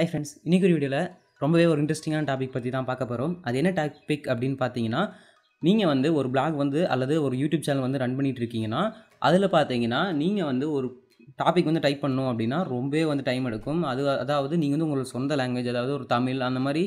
Hi friends இன்றைக்கி ஒரு வீடியோவில் ரொம்பவே ஒரு இன்ட்ரெஸ்டிங்கான டாபிக் பற்றி தான் பார்க்க போகிறோம் அது என்ன டாபிக் அப்படின்னு பார்த்தீங்கன்னா நீங்கள் வந்து ஒரு பிளாக் வந்து அல்லது ஒரு யூடியூப் சேனல் வந்து ரன் பண்ணிட்டு இருக்கீங்கன்னா அதில் பார்த்தீங்கன்னா நீங்கள் வந்து ஒரு டாபிக் வந்து டைப் பண்ணணும் அப்படின்னா ரொம்பவே வந்து டைம் எடுக்கும். அது அதாவது நீங்கள் வந்து உங்களோட சொந்த லாங்குவேஜ் அதாவது ஒரு தமிழ் அந்த மாதிரி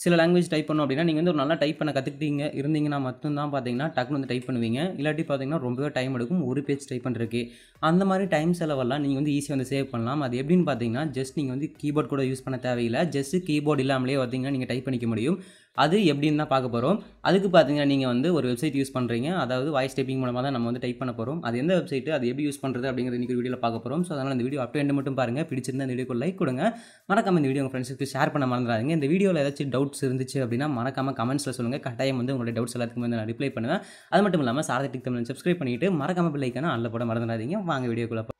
சில லாங்குவேஜ் டைப் பண்ணோம் அப்படின்னா நீங்கள் வந்து ஒரு நல்லா டைப் பண்ண கற்றுக்கிட்டீங்க இருந்தீங்கன்னா மட்டும்தான் பார்த்தீங்கன்னா டக்குனு வந்து டைப் பண்ணுவீங்க. இல்லாட்டி பார்த்தீங்கன்னா ரொம்பவே டைம் எடுக்கும் ஒரு பேஜ் டைப் பண்ணுறதுக்கு அந்த மாதிரி டைம் செலவெல்லாம் நீங்கள் வந்து ஈஸியாக வந்து சேவ் பண்ணலாம். அது எப்படின்னு பார்த்தீங்கன்னா ஜஸ்ட் நீங்கள் வந்து கீபோர்ட் கூட யூஸ் பண்ண தேவையில்லை. ஜஸ்ட் கீபோர்ட் இல்லாமலே பார்த்தீங்கன்னா நீங்கள் டைப் பண்ணிக்க முடியும். அது எப்படின்னு தான் பார்க்க போகிறோம் அதுக்கு பார்த்தீங்கன்னா நீங்கள் வந்து ஒரு வெப்சைட் யூஸ் பண்ணுறீங்க அதாவது வாய்ஸ் டைப்பிங் மூலமாக தான் நம்ம வந்து டைப் பண்ண போகிறோம் அது எந்த வெப்சைட் அது எப்படி யூஸ் பண்ணுறது அப்படிங்கிற இன்றைக்கி வீடியோவில் பார்க்க போகிறோம் ஸோ அதனால் இந்த வீடியோ அப் எண்ட் மட்டும் பாருங்கள் பிடிச்சிருந்தா இந்த வீடியோக்கு லைக் கொடுங்க. மறக்காம இந்த வீடியோ உங்கள் ஃப்ரெண்ட்ஸுக்கு ஷேர் பண்ண மறந்துடாதீங்க. இந்த வீடியோவில் ஏதாச்சும் டவுட்ஸ் இருந்துச்சு அப்படின்னா மறக்காமல் கமெண்ட்ஸில் சொல்லுங்கள் கட்டாயம் வந்து உங்களுடைய டவுட்ஸ் எல்லாத்துக்கும் வந்து நான் ரிப்ளை பண்ணுவேன். அது மட்டும் இல்லாமல் சாரதிக் தமிழ் சப்ஸ்கிரைப் பண்ணிவிட்டு மறக்காம பிள்ளைக்கான அல்ல போட மறந்துடாதீங்க. வாங்க வீடியோக்குள்ளே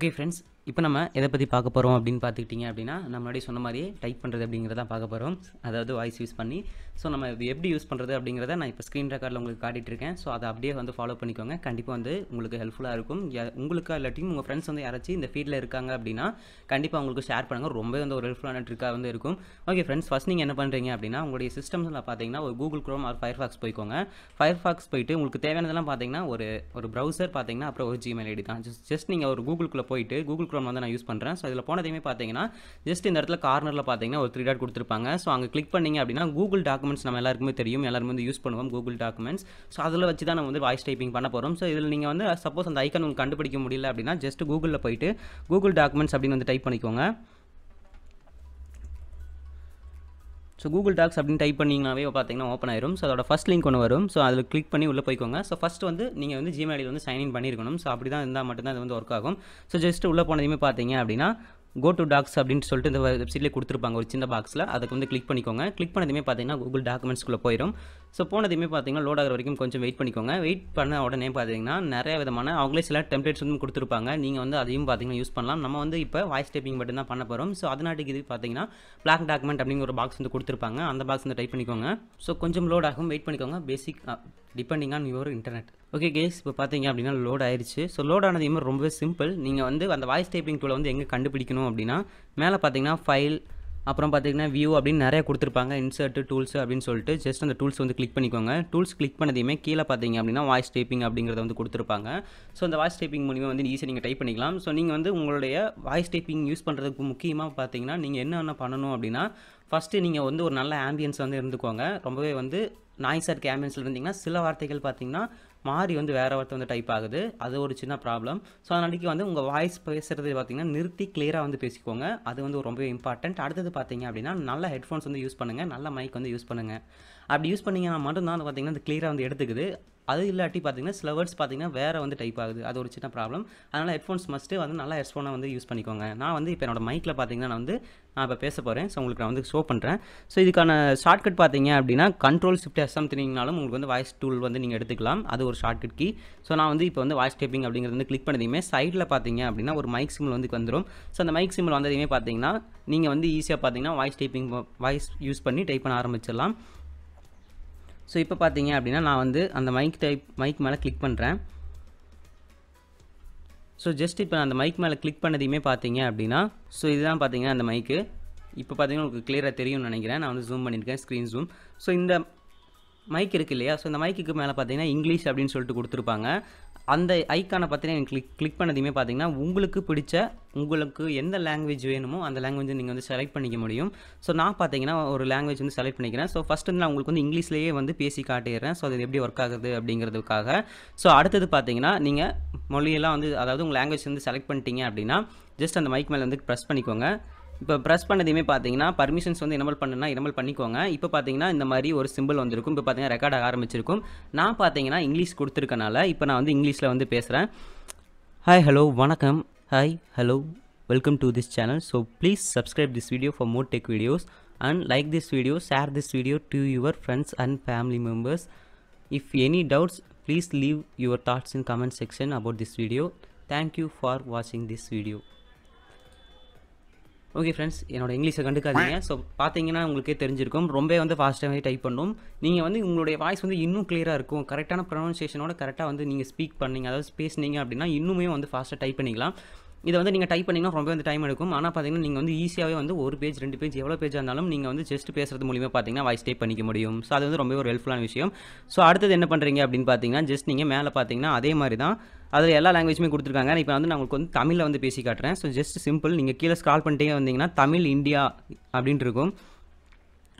ஓகே ஃப்ரெண்ட்ஸ் இப்போ நம்ம எதை பற்றி பார்க்க போகிறோம் அப்படின்னு பார்த்துக்கிட்டிங்க அப்படின்னா நம்ம முன்னாடி சொன்ன மாதிரியே டைப் பண்ணுறது அப்படிங்கிறத பார்க்க போகிறோம் அதாவது வாய்ஸ் யூஸ் பண்ணி. ஸோ நம்ம இது எப்படி யூஸ் பண்ணுறது அப்படிங்கிறத நான் இப்போ ஸ்க்ரீன் ரெக்கார்டில் உங்களுக்கு காட்டிகிட்டு இருக்கேன். ஸோ அதை அப்படியே வந்து ஃபாலோ பண்ணிக்கோங்க. கண்டிப்பாக வந்து உங்களுக்கு ஹெல்ப்ஃபுல்லாக இருக்கும். உங்களுக்கு இல்லாட்டியும் உங்கள் ஃப்ரெண்ட்ஸ் வந்து யாராச்சும் இந்த ஃபீல்டில் இருக்காங்க அப்படின்னா கண்டிப்பாக உங்களுக்கு ஷேர் பண்ணுங்கள் ரொம்பவே வந்து ஒரு ஹெல்ப்ஃபுல்லான ட்ரிக்காக வந்து இருக்கும். ஓகே ஃப்ரெண்ட்ஸ் ஃபஸ்ட் நீங்கள் என்ன பண்ணுறீங்க அப்படின்னா உங்களுடைய சிஸ்டம்ஸில் பார்த்தீங்கன்னா ஒரு கூகுள் க்ரோம் ஆர் ஃபயர்ஃபாக்ஸ் போய்க்கோங்க. ஃபயர்ஃபாக்ஸ் போயிட்டு உங்களுக்கு தேவையானதெல்லாம் பார்த்தீங்கன்னா ஒரு ஒரு ப்ரௌசர் பார்த்தீங்கன்னா அப்புறம் ஒரு ஜிமெயில் ஐடி தான். ஜஸ்ட் ஜஸ்ட் நீங்கள் ஒரு கூகுளுக்குள்ளே போயிட்டு கூகுள் க்ரோம் வந்து நான் யூஸ் பண்ணுறேன் ஸோ இதில் போனதையுமே பார்த்தீங்கன்னா ஜஸ்ட் இந்த இடத்துல கார்னரில் பார்த்தீங்கன்னா ஒரு த்ரீ டாட் கொடுத்துருப்பாங்க. ஸோ அங்கே கிளிக் பண்ணீங்க அப்படின்னா கூகுள் டாக்குமெண்ட்ஸ் நம்ம எல்லாருக்குமே தெரியும். எல்லாருமே வந்து யூஸ் பண்ணுவோம் கூகுள் டாக்குமெண்ட்ஸ் ஸோ அதில் வச்சு தான் நம்ம வந்து வாய்ஸ் டைப்பிங் பண்ண போகிறோம் ஸோ இதில் நீங்கள் வந்து சப்போஸ் அந்த ஐக்கன் உங்களுக்கு கண்டுபிடிக்க முடியல அப்படின்னா ஜஸ்ட் கூகுளில் போயிட்டு கூகுள் டாக்குமெண்ட்ஸ் அப்படின்னு வந்து டைப் பண்ணிக்கோங்க. ஸோ கூகுள் டாக்ஸ் அப்படின்னு டைப் பண்ணிங்கனாவே பார்த்தீங்கன்னா ஓப்பன் ஆயிரும். ஸோ அதோட ஃபஸ்ட் லிங்க் ஒன்று வரும். ஸோ அதில் கிளிக் பண்ணி உள்ளே போய்க்கோங்க. ஸோ ஃபஸ்ட் வந்து நீங்கள் வந்து ஜிமெயில் வந்து சைன்இன் பண்ணியிருக்கணும் ஸோ அப்படி தான் இருந்தால் மட்டும்தான் அது வந்து ஒர்க் ஆகும். ஸோ ஜஸ்ட் உள்ளே போனதுமே பார்த்தீங்க அப்படின்னா கோ டு டாக்ஸ் அப்படின்னு சொல்லிட்டு இந்த வெப்சைட்லேயே கொடுத்துருப்பாங்க ஒரு சின்ன பாக்ஸில் அதுக்கு வந்து கிளிக் பண்ணிக்கோங்க. கிளிக் பண்ணதுமே பார்த்தீங்கன்னா கூகுள் டாக்குமெண்ட்ஸ்குள்ளே போயிடும் ஸோ போனதுமே பார்த்தீங்கன்னா லோட் ஆகிற வரைக்கும் கொஞ்சம் வெயிட் பண்ணிக்கோங்க. வெயிட் பண்ண உடனே பார்த்தீங்கன்னா நிறைய விதமான அவங்களே சில டெம்ப்ளேட்ஸ் வந்து கொடுத்துருப்பாங்க. நீங்கள் வந்து அதையும் பார்த்தீங்கன்னா யூஸ் பண்ணலாம். நம்ம வந்து இப்போ வாய்ஸ் டைப்பிங் மட்டும் தான் பண்ண போகிறோம் ஸோ அதனாட்டுக்கு இது பார்த்தீங்கன்னா பிளாக் டாக்குமெண்ட் அப்படிங்கிற ஒரு பாக்ஸ் வந்து கொடுத்துருப்பாங்க. அந்த பாக்ஸ் வந்து டைப் பண்ணிக்கோங்க. ஸோ கொஞ்சம் லோட் ஆகும். வெயிட் பண்ணிக்கோங்க. Basic depending on your internet okay case இப்போ பார்த்தீங்க அப்படின்னா லோட் ஆயிடுச்சு ஸோ லோட் ஆனதையுமே ரொம்பவே சிம்பிள் நீங்கள் வந்து அந்த வாய்ஸ் டைப்பிங் டூலை வந்து எங்கே கண்டுபிடிக்கணும் அப்படின்னா மேலே பார்த்தீங்கன்னா ஃபைல் அப்புறம் பார்த்தீங்கன்னா வியூ அப்படின்னு நிறைய கொடுத்துருப்பாங்க. இன்சர்ட்டு டூல்ஸ் அப்படின்னு சொல்லிட்டு ஜஸ்ட் அந்த டூல்ஸ் வந்து கிளிக் பண்ணிக்கோங்க. டூல்ஸ் கிளிக் பண்ணதையுமே கீழே பார்த்தீங்க அப்படின்னா வாய்ஸ் டைப்பிங் அப்படிங்கிறத வந்து கொடுத்துருப்பாங்க. ஸோ அந்த வாய்ஸ் டைப்பிங் மூலிமா வந்து ஈஸியாக நீங்கள் டைப் பண்ணிக்கலாம். ஸோ நீங்கள் வந்து உங்களுடைய வாய்ஸ் டைப்பிங் யூஸ் பண்ணுறதுக்கு முக்கியமாக பார்த்தீங்கன்னா நீங்கள் என்னென்ன பண்ணணும் அப்படின்னா ஃபஸ்ட்டு நீங்கள் வந்து ஒரு நல்ல ஆம்பியன்ஸ் வந்து இருந்துக்கோங்க. ரொம்பவே வந்து நாய்ஸாக இருக்க ஆம்பியன்ஸில் இருந்தீங்கன்னா சில வார்த்தைகள் பார்த்தீங்கன்னா மாறி வந்து வேறு வார்த்தை வந்து டைப் ஆகுது. அது ஒரு சின்ன ப்ராப்ளம் ஸோ அதனாடிக்கு வந்து உங்கள் வாய்ஸ் பேசுகிறது பார்த்தீங்கன்னா நிறுத்தி கிளியராக வந்து பேசிக்கோங்க. அது வந்து ரொம்பவே இம்பார்ட்டண்ட் அடுத்தது பார்த்தீங்க அப்படின்னா நல்ல ஹெட்ஃபோன்ஸ் வந்து யூஸ் பண்ணுங்கள் நல்ல மைக் வந்து யூஸ் பண்ணுங்கள் அப்படி யூஸ் பண்ணிங்கன்னா மட்டும்தான் வந்து பார்த்தீங்கன்னா அது கிளியராக வந்து எடுத்துக்குது. அது இல்லாட்டி பார்த்தீங்கன்னா சில வேர்ட்ஸ் பார்த்தீங்கன்னா வேறு வந்து டைப் ஆகுது. அது ஒரு சின்ன ப்ராப்ளம் அதனால் ஹெட்ஃபோன்ஸ் மஸ்ட்டு வந்து நல்லா ஹெட்ஃபோனை வந்து யூஸ் பண்ணிக்கோங்க. நான் வந்து இப்போ என்னோட மைக்கில் பார்த்தீங்கன்னா நான் வந்து நான் இப்போ பேச போகிறேன் ஸோ உங்களுக்கு நான் வந்து ஷோ பண்ணுறேன் ஸோ இதுக்கான ஷார்ட்கட் பார்த்தீங்க அப்படின்னா கண்ட்ரோல் ஷிஃப்ட் எஸ்எம் தினிங்கனாலும் உங்களுக்கு வந்து வாய்ஸ் டூல் வந்து நீங்கள் எடுத்துக்கலாம். அது ஒரு ஷார்ட்கட் கீ ஸோ நான் வந்து இப்போ வந்து வாய்ஸ் டைப்பிங் அப்படிங்கிறது வந்து கிளிக் பண்ணதையுமே சைடில் பார்த்தீங்க அப்படின்னா ஒரு மைக் சிம்பிள் வந்து வந்துடும் ஸோ அந்த மைக் சிம்பிள் வந்ததையுமே பார்த்தீங்கன்னா நீங்கள் வந்து ஈஸியாக பார்த்தீங்கன்னா வாய்ஸ் டைப்பிங் வாய்ஸ் யூஸ் பண்ணி டைப் பண்ண ஆரம்பிச்சிடலாம். ஸோ இப்போ பார்த்தீங்க அப்படின்னா நான் வந்து அந்த மைக் டைப் மைக் மேலே கிளிக் பண்ணுறேன் ஸோ ஜஸ்ட் இப்போ அந்த மைக் மேலே கிளிக் பண்ணதையுமே பார்த்தீங்க அப்படின்னா ஸோ இதுதான் பார்த்தீங்கன்னா அந்த மைக்கு இப்போ பார்த்தீங்கன்னா உங்களுக்கு கிளியராக தெரியும்னு நினைக்கிறேன். நான் வந்து ஜூம் பண்ணியிருக்கேன் ஸ்க்ரீன் ஜூம் ஸோ இந்த மைக் இருக்கு இல்லையா? ஸோ இந்த மைக்குக்கு மேலே பார்த்தீங்கன்னா இங்கிலீஷ் அப்படின்னு சொல்லிட்டு கொடுத்துருப்பாங்க. அந்த ஐக்கானை பார்த்தீங்கன்னா கிளிக் கிளிக் பண்ணதையுமே பார்த்தீங்கன்னா உங்களுக்கு பிடிச்ச உங்களுக்கு எந்த லாங்குவேஜ் வேணுமோ அந்த லாங்குவேஜ் நீங்கள் வந்து செலக்ட் பண்ணிக்க முடியும். ஸோ நான் பார்த்தீங்கன்னா ஒரு லாங்குவேஜ் வந்து செலக்ட் பண்ணிக்கிறேன். ஸோ ஃபஸ்ட் வந்து நான் உங்களுக்கு வந்து இங்கிலீஷ்லேயே வந்து பேசி காட்டிடுறேன். ஸோ அது எப்படி ஒர்க் ஆகுது அப்படிங்கிறதுக்காக. ஸோ அடுத்தது பார்த்தீங்கன்னா நீங்கள் மொழியெல்லாம் வந்து அதாவது உங்கள் லாங்குவேஜ் வந்து செலக்ட் பண்ணிட்டீங்க அப்படின்னா ஜஸ்ட் அந்த மைக் மேலே வந்து ப்ரெஸ் பண்ணிக்கோங்க. இப்போ ப்ரெஸ் பண்ணதையுமே பார்த்தீங்கன்னா பர்மிஷன்ஸ் வந்து எனபிள் பண்ணுனா எனபிள் பண்ணிக்கோங்க. இப்போ பார்த்தீங்கன்னா இந்த மாதிரி ஒரு சிம்பிள் வந்திருக்கும். இப்போ பார்த்தீங்கன்னா ரெக்கார்ட் ஆக ஆரம்பிச்சிருக்கும். நான் பார்த்தீங்கன்னா இங்கிலீஷ் கொடுத்துருக்கனால இப்போ நான் வந்து இங்கிலீஷில் வந்து பேசுகிறேன் ஹாய் ஹலோ வணக்கம். Hi hello welcome to this channel so please subscribe this video for more tech videos and like this video share this video to your friends and family members if any doubts please leave your thoughts in comment section about this video thank you for வாட்சிங் this video okay friends என்னோட இங்கிலீஷை கண்டுக்காதீங்க. So பார்த்தீங்கன்னா உங்களுக்கே தெரிஞ்சிருக்கும். ரொம்ப வந்து ஃபாஸ்ட்டாகவே type பண்ணும். நீங்கள் வந்து உங்களுடைய வாய்ஸ் வந்து இன்னும் கிளியராக இருக்கும். கரெக்டான ப்ரொனன்சியேஷனோட கரெக்டாக வந்து நீங்கள் ஸ்பீக் பண்ணீங்க. அதாவது பேசுனீங்க அப்படின்னா இன்னுமே வந்து ஃபாஸ்ட்டாக டைப் பண்ணிக்கலாம். இதை வந்து நீங்கள் டைப் பண்ணிங்கன்னா ரொம்ப வந்து டைம் எடுக்கும். ஆனால் பார்த்தீங்கன்னா நீங்கள் வந்து ஈஸியாகவே வந்து ஒரு பேஜ் ரெண்டு பேஜ் எவ்வளோ பேஜ் இருந்தாலும் நீங்கள் வந்து ஜஸ்ட் பேசுறது மூலியமாக பார்த்தீங்கன்னா வாய்ஸ் டைப் பண்ணிக்க முடியும். ஸோ அது வந்து ரொம்ப ஒரு ஹெல்ப்ஃபுல்லான விஷயம். ஸோ அடுத்தது என்ன பண்ணுறீங்க அப்படின்னு பார்த்தீங்கன்னா ஜஸ்ட் நீங்கள் மேலே பார்த்தீங்கன்னா அதே மாதிரி தான் அதில் எல்லா லாங்குவேஜுமே கொடுத்துருக்காங்க. இப்போ வந்து நான் உங்களுக்கு வந்து தமிழில் வந்து பேசி காட்டுறேன். ஸோ ஜஸ்ட் சிம்பிள் நீங்கள் கீழே ஸ்க்ரால் பண்ணிட்டே வந்தீங்கன்னா தமிழ் இந்தியா அப்படின்ட்டு இருக்கும்.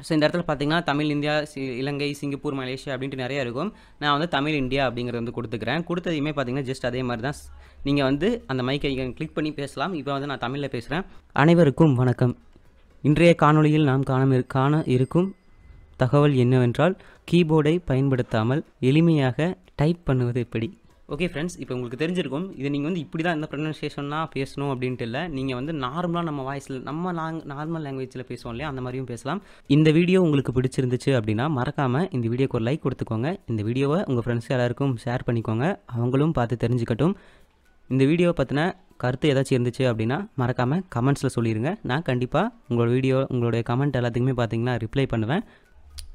ஸோ இந்த இடத்துல பார்த்தீங்கன்னா Tamil India Ilankai Singapore Malaysia அப்படின்ட்டு நிறைய இருக்கும். நான் வந்து தமிழ் இந்தியா அப்படிங்கிறது வந்து கொடுத்துக்கிறேன். கொடுத்ததையுமே பார்த்தீங்கன்னா ஜஸ்ட் அதே மாதிரி தான். நீங்கள் வந்து அந்த மைக்கை கிளிக் பண்ணி பேசலாம். இப்போ வந்து நான் தமிழில் பேசுகிறேன் அனைவருக்கும் வணக்கம். இன்றைய காணொளியில் நாம் காண காண இருக்கும் தகவல் என்னவென்றால் கீபோர்டை பயன்படுத்தாமல் எளிமையாக டைப் பண்ணுவது எப்படி? ஓகே ஃப்ரெண்ட்ஸ் இப்போ உங்களுக்கு தெரிஞ்சிருக்கும். இது நீங்கள் வந்து இப்படி தான் இந்த ப்ரொனன்சியேஷனாக பேசணும் அப்படின்ட்டு இல்லை. நீங்கள் வந்து நார்மலாக நம்ம வாய்ஸில் நம்ம லாங் நார்மல் லாங்குவேஜில் பேசுவோம் இல்லையா? அந்த மாதிரியும் பேசலாம். இந்த வீடியோ உங்களுக்கு பிடிச்சிருந்துச்சு அப்படின்னா மறக்காமல் இந்த வீடியோக்கு ஒரு லைக் கொடுத்துக்கோங்க. இந்த வீடியோவை உங்கள் ஃப்ரெண்ட்ஸ் எல்லாருக்கும் ஷேர் பண்ணிக்கோங்க. அவங்களும் பார்த்து தெரிஞ்சுக்கட்டும். இந்த வீடியோவை பற்றின கருத்து ஏதாச்சும் இருந்துச்சு அப்படின்னா மறக்காமல் கமெண்ட்ஸில் சொல்லிடுங்க நான் கண்டிப்பாக உங்களோட வீடியோ உங்களுடைய கமெண்ட் எல்லாத்துக்குமே பார்த்தீங்கன்னா ரிப்ளை பண்ணுவேன்.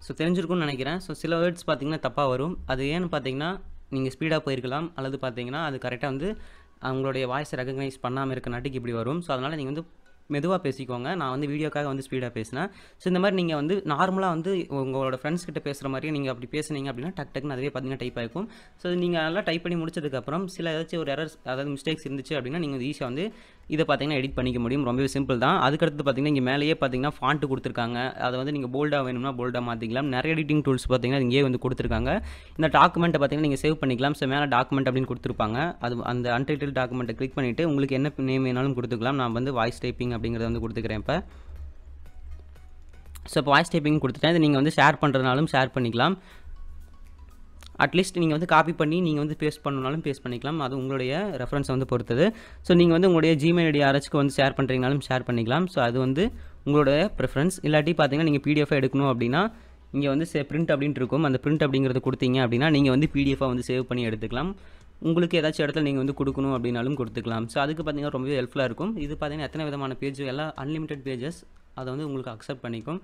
ஸோ தெரிஞ்சிருக்கும்னு நினைக்கிறேன். ஸோ சில வேர்ட்ஸ் பார்த்தீங்கன்னா தப்பாக வரும். அது ஏன்னு பார்த்தீங்கன்னா நீங்கள் ஸ்பீடாக போயிருக்கலாம். அல்லது பார்த்தீங்கன்னா அது கரெக்டாக வந்து அவங்களுடைய வாய்ஸை ரெகக்னைஸ் பண்ணாமல் இருக்க நாட்டுக்கு இப்படி வரும். ஸோ அதனால் நீங்கள் வந்து மெதுவாக பேசிக்கோங்க. நான் வந்து வீடியோக்காக வந்து ஸ்பீடாக பேசினேன். ஸோ இந்த மாதிரி நீங்கள் வந்து நார்மலாக வந்து உங்களோட ஃப்ரெண்ட்ஸ் கிட்ட பேசுகிற மாதிரியே நீங்கள் அப்படி பேசுனீங்க அப்படின்னா டக் டக்குன்னு அதுவே பார்த்தீங்கன்னா டைப் ஆகிக்கும் ஸோ நீங்கள் நல்லா டைப் பண்ணி முடிச்சதுக்கப்புறம் சில ஏதாச்சும் ஒரு எரர்ஸ் அதாவது மிஸ்டேக்ஸ் இருந்துச்சு அப்படின்னா நீங்கள் ஈஸியாக வந்து இதை பார்த்தீங்கன்னா எடிட் பண்ணிக்க முடியும். ரொம்பவே சிம்பிள் தான். அதுக்கடுத்து பார்த்தீங்கன்னா இங்கே மேலேயே பார்த்தீங்கன்னா ஃபாண்ட்டு கொடுத்துருக்காங்க. அதை வந்து நீங்கள் போல்டாக வேணும்னா போல்டாக மாற்றிக்கலாம் நிறைய எடிட்டிங் டூல்ஸ் பார்த்தீங்கன்னா இங்கேயே வந்து கொடுத்துருக்காங்க. இந்த டாக்குமெண்ட்டை பார்த்தீங்கன்னா நீங்கள் சேவ் பண்ணிக்கலாம். ஸோ மேலே டாக்குமெண்ட் அப்படின்னு கொடுத்துருப்பாங்க. அது அந்த அன்டைட்டில் டாக்குமெண்ட்டை கிளிக் பண்ணிவிட்டு உங்களுக்கு என்ன நேம் வேணாலும் கொடுத்துக்கலாம். நான் வந்து வாய்ஸ் டைப்பிங் அப்படிங்கிறத வந்து கொடுத்துக்கிறேன் இப்போ. ஸோ இப்போ வாய்ஸ் டைப்பிங் கொடுத்துட்டேன். இது நீங்கள் வந்து ஷேர் பண்ணுறதுனாலும் ஷேர் பண்ணிக்கலாம். அட்லீஸ்ட் நீங்கள் வந்து காப்பி பண்ணி நீங்கள் வந்து பேஸ்ட் பண்ணணுனாலும் பேஸ்ட் பண்ணிக்கலாம். அது உங்களுடைய ரெஃபரன்ஸை வந்து பொறுத்தது. ஸோ நீங்கள் வந்து உங்களுடைய ஜிமெயில் ஐடி யாராச்சும் வந்து ஷேர் பண்ணுறீங்கனாலும் ஷேர் பண்ணிக்கலாம். ஸோ அது வந்து உங்களுடைய ப்ரிஃபரன்ஸ் இல்லாட்டி பார்த்தீங்கன்னா நீங்கள் பிடிஎஃப் எடுக்கணும் அப்படின்னா இங்கே வந்து சே பிரிண்ட் அப்படின்ட்டு இருக்கும். அந்த பிரிண்ட் அப்படிங்கிறது கொடுத்தீங்க அப்படின்னா நீங்கள் வந்து பிடிஎஃபாக வந்து சேவ் பண்ணி எடுத்துக்கலாம். உங்களுக்கு ஏதாச்சும் இடத்துல நீங்கள் வந்து கொடுக்கணும் அப்படின்னாலும் கொடுத்துக்கலாம். ஸோ அதுக்கு பார்த்தீங்கன்னா ரொம்பவே ஹெல்ப்ஃபுல்லாக இருக்கும். இது பார்த்தீங்கன்னா எத்தனை விதமான பேஜ் எல்லாம் அன்லிமிட்டெட் பேஜஸ் அதை வந்து உங்களுக்கு அக்செப்ட் பண்ணிக்கும்.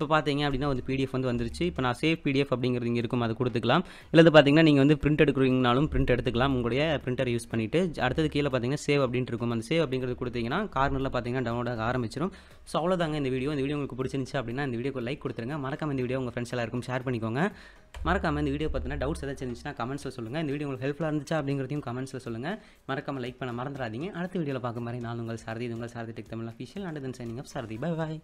இப்போ பார்த்தீங்க அப்படின்னா வந்து பிடிஎஃப் வந்து வந்துருச்சு. இப்போ நான் சேவ் பிடிஎஃப் அப்படிங்கிறது இங்கே இருக்கும். அதை கொடுத்துக்கலாம். இல்லை பார்த்தீங்கன்னா நீங்கள் வந்து பிரிண்ட் எடுக்கிறீங்கனாலும் பிரிண்ட் எடுத்துக்கலாம். உங்களுடைய பிரிண்டர் யூஸ் பண்ணிவிட்டு அடுத்தது கீழே பார்த்தீங்கன்னா சேவ் அப்படின்ட்டு இருக்கும். அந்த சேவ் அப்படிங்கிறது கொடுத்தீங்கன்னா கார்னரில் பார்த்தீங்கன்னா டவுன்லோட் ஆக ஆரம்பிச்சிடும் ஸோ அவ்வளோதாங்க இந்த வீடியோ இந்த வீடியோ உங்களுக்கு பிடிச்சிருந்துச்சு அப்படின்னா இந்த வீடியோக்கு லைக் கொடுத்துருங்க. மறக்காம இந்த வீடியோ உங்கள் ஃப்ரெண்ட்ஸ் எல்லாருக்கும் ஷேர் பண்ணிக்கோங்க. மறக்காம இந்த வீடியோ பார்த்தீங்கன்னா டவுட்ஸ் ஏதாச்சும் இருந்துச்சுன்னா கமெண்ட்ஸில் சொல்லுங்கள் இந்த வீடியோ உங்களுக்கு ஹெல்ப்ஃபுல்லாக இருந்துச்சா அப்படிங்கிறதையும் கமெண்ட்ஸில் சொல்லுங்கள் மறக்காம லைக் பண்ண மறந்துடாதீங்க. அடுத்த வீடியோவில் பார்க்க மாதிரி நான் உங்கள் சாரதி இது உங்கள் Sarathi tech Tamil official and then signing up Sarathi bye bye